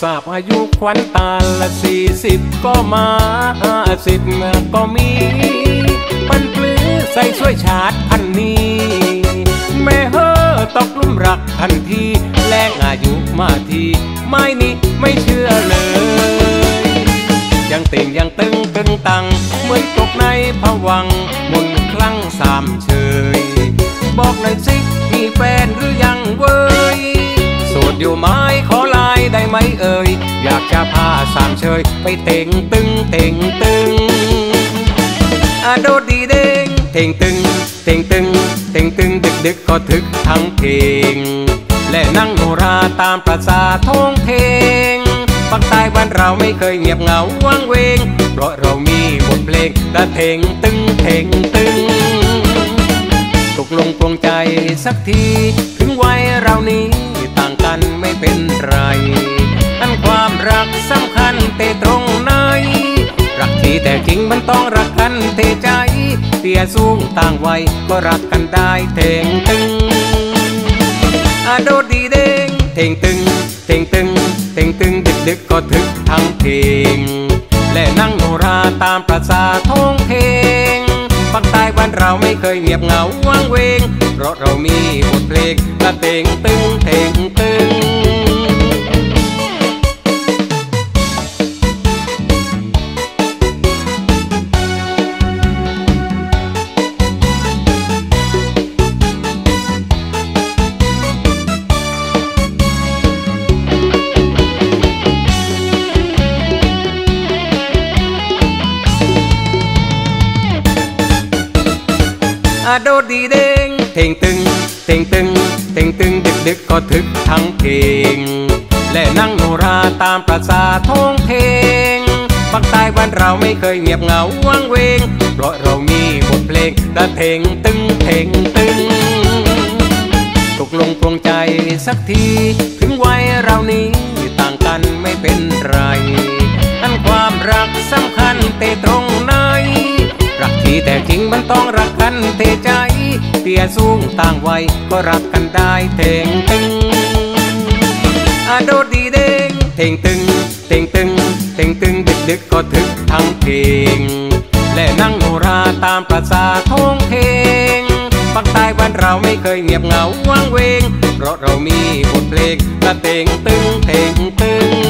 ทราบอายุควันตาละสี่สิบก็มาห้าสิบก็มีปันปลื้อใส่ช่วยชาติพันนี้แม่เฮอตกลุ่มรักทันทีแลกอายุมาทีไม่นี่ไม่เชื่อเลยยังต่งยังตึงตึงตังเหมือนตกในผวังค์มนคลั่งสามเชยบอกหน่อยสิมีแฟนหรือยังเว้ยโสดอยู่ไหมขอไลน์ได้ไหม เอ่ยอยากจะพาสามเชยไปเต่งตึงเต่งตึงอะโดดดีเด้งเต่งตึงเต่งตึงเต่งตึงดึกดึกก็ทึกทั้งเพลง และนั่งโนราตามประสาท้องเพลงปักใต้บ้านเราไม่เคยเงียบเหงาวังเวง เพราะเรามีบทเพลงกระเทงตึงเทงตึงตกลงปวงใจสักที ถึงวัยเรานี้ ต้องรักกันเทใจ เตี้ยสูงต่างวัยก็รักกันได้เทงตึงอะโดดีเด้งเทงตึงเทงตึงเทงตึงดึกดึกก็ทึกทั้งเพลงและนั่งโนราตามประสาท้องเพลงปักใต้บ้านเราไม่เคยเงียบเหงาวังเวง เพราะเรามีบทเพลงกระเตงตึงเทงตึง อะโดดดีเด้งเท่งตึงเท่งตึงเท่งตึงดึกดึกก็ทึกทั้งเพลง และนั่งโนราตามประสาท้องเพลงปักใต้บ้านเราไม่เคยเงียบเหงาวังเวง เพราะเรามีบทเพลงกระเทงตึงเทงตึงตกลงปวงใจสักที ถึงวัยเรานี้ต่างกันไม่เป็นไรอันความรักสำคัญแต่ตรงไหนรักที่แต่จริงมันต้อง เทใจ เตี้ยสูงต่างวัยก็รักกันได้เทงตึงอะโดดดีเด้งเทงตึงเทงตึงเทงตึงดึกดึกก็ทึกทั้งเพลงและนั่งโนราตามประสาท้องเพลงปักใต้บ้านเราไม่เคยเงียบเหงาวังเวง เพราะเรามีบทเพลงกระเต่งตึงเทงตึง